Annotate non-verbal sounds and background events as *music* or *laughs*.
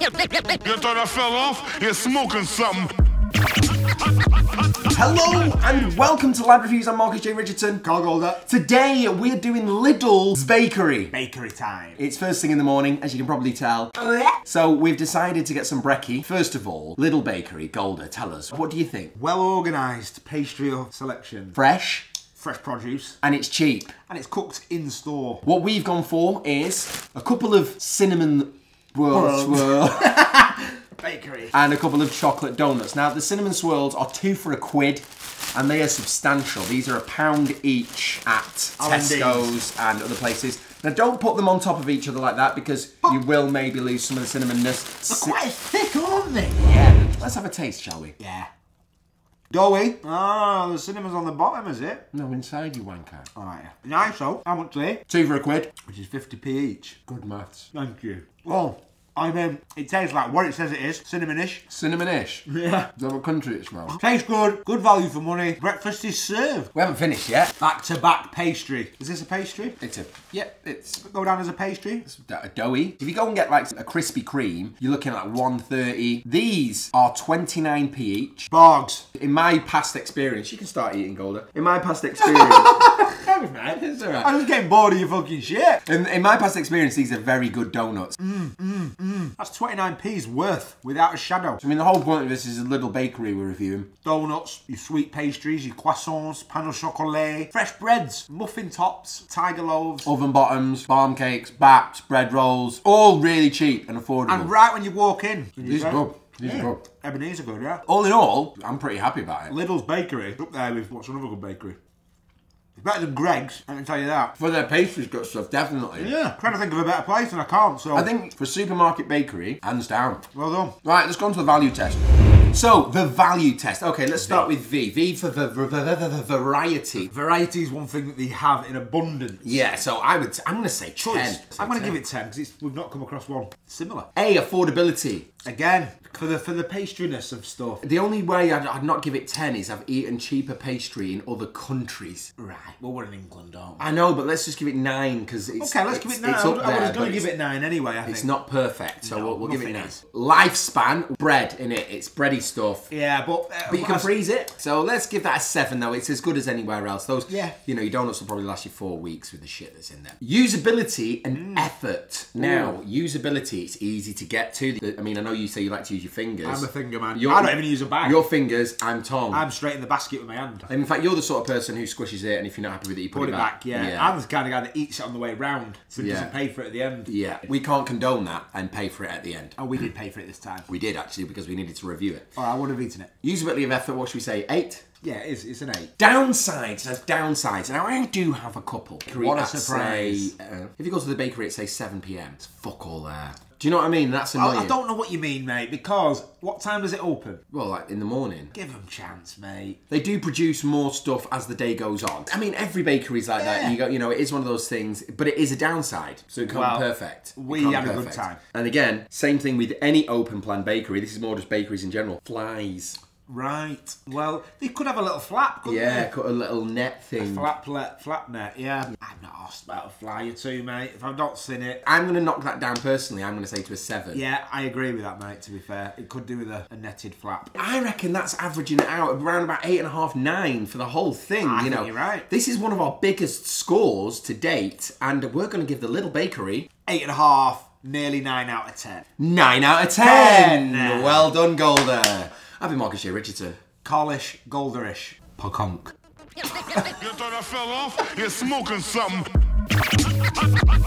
You thought I fell off? You're smoking something. Hello and welcome to Lad Reviews. I'm Marcus J. Richardson. Carl Golder. Today we're doing Lidl's Bakery. Bakery time. It's first thing in the morning, as you can probably tell. So we've decided to get some brekkie. First of all, Lidl Bakery, Golder, tell us, what do you think? Well organised pastry selection. Fresh Fresh produce. and it's cheap. And it's cooked in store. What we've gone for is a couple of cinnamon swirl swirl *laughs* Bakery. and a couple of chocolate donuts. Now the cinnamon swirls are two for a quid. And they are substantial. These are a pound each at oh, R&Ds. Tesco's and other places. Now don't put them on top of each other like that because you oh. will maybe lose some of the cinnamonness. Quite thick, aren't they? Yeah. Let's have a taste, shall we? Yeah. Doughy. Oh, ah, the cinema's on the bottom, is it? No, inside you wanker. Alright. Nice, so. How much are they? Two for a quid. Which is 50p each. Good maths. Thank you. Well, I mean, it tastes like what it says it is. Cinnamonish. Cinnamonish. Yeah. That what country it's from? Tastes good. Good value for money. Breakfast is served. We haven't finished yet. Back to back pastry. Is this a pastry? It's a yep. It's Go down as a pastry? a doughy. If you go and get like a Krispy Kreme, you're looking at 130. These are 29p each. Bargs. In my past experience, you can start eating Golder. In my past experience, *laughs* mate. It's alright. I'm just getting bored of your fucking shit. in, in my past experience, these are very good donuts. Mm, mm. Mm, mm. That's 29p's worth without a shadow. I mean, the whole point of this is a Lidl bakery we're reviewing. Donuts, your sweet pastries, your croissants, pan au chocolat, fresh breads, muffin tops, tiger loaves. Oven bottoms, barm cakes, baps, bread rolls, all really cheap and affordable. And right when you walk in, These are good. These Yeah. are good. Ebenezer good, yeah. All in all, I'm pretty happy about it. Lidl's Bakery, up there with what's another good bakery. It's better than Greggs, I can tell you that. For their pastries good stuff, definitely. Yeah, trying to think of a better place and I can't, so. I think for supermarket bakery, hands down. Well done. Right, let's go on to the value test. So, the value test. Okay, let's start with V. V for the, the, the, the, variety. Variety is one thing that they have in abundance. Yeah, so I would, I'm going to say 10. I'm going to give it 10 because we've not come across one similar. A, affordability. Again, for the for the pastriness of stuff. The only way I'd, I'd not give it 10 is I've eaten cheaper pastry in other countries. Right, well, we're in England, aren't we? I know, but let's just give it 9 because it's Okay, let's it's, give it nine. It's I up was going to give it nine anyway. I think It's not perfect, so No, we'll, we'll give it nine. is. Lifespan, bread in it. It's bready stuff. Yeah, but uh, But you can freeze it. So let's give that a seven though. It's as good as anywhere else. Those Yeah. you know, your donuts will probably last you four weeks with the shit that's in there. Usability and effort. Now, usability, it's easy to get to. I mean, I know you say you like to use your fingers. I'm a finger man. Your- I don't even use a bag. Your fingers, I'm Tom. I'm straight in the basket with my hand. in fact, you're the sort of person who squishes it, and if you're not happy with it, you put, Put it back, yeah. yeah. I'm the kind of guy that eats it on the way round, so he Yeah. doesn't pay for it at the end. Yeah. We can't condone that and pay for it at the end. Oh, we did pay for it this time. We did actually because we needed to review it. Oh, I would have eaten it. Usability of effort, what should we say? Eight? Yeah, it is. It's an eight. Downsides, there's downsides. Now I do have a couple. What a surprise. Say, uh, if you go to the bakery at say 7 p.m., it's fuck all there. Do you know what I mean? That's annoying. I, I don't know what you mean, mate, because what time does it open? Well, like in the morning. Give them chance, mate. They do produce more stuff as the day goes on. I mean, every bakery's like that. You go, you know, it is one of those things, but it is a downside. So it can't Well, be perfect. We had a good time. And again, same thing with any open plan bakery. This is more just bakeries in general. Flies. Right. Well, they could have a little flap, couldn't Yeah, they? cut a Lidl net thing. Flap, let, flap net, yeah. I'm not asked about a fly or two, mate. If I've not seen it, I'm going to knock that down personally. I'm going to say to a seven. yeah, I agree with that, mate. To be fair, it could do with a, a netted flap. I reckon that's averaging it out around about eight and a half, nine for the whole thing. I you know, you're right. This is one of our biggest scores to date, and we're going to give the little bakery Eight and a half, nearly nine out of ten. nine out of ten. Ten. Well done, Golder. I've been Marcus J. Richardson. Collish, Golderish, Poconk. You thought I fell off? You're smoking something. Damn.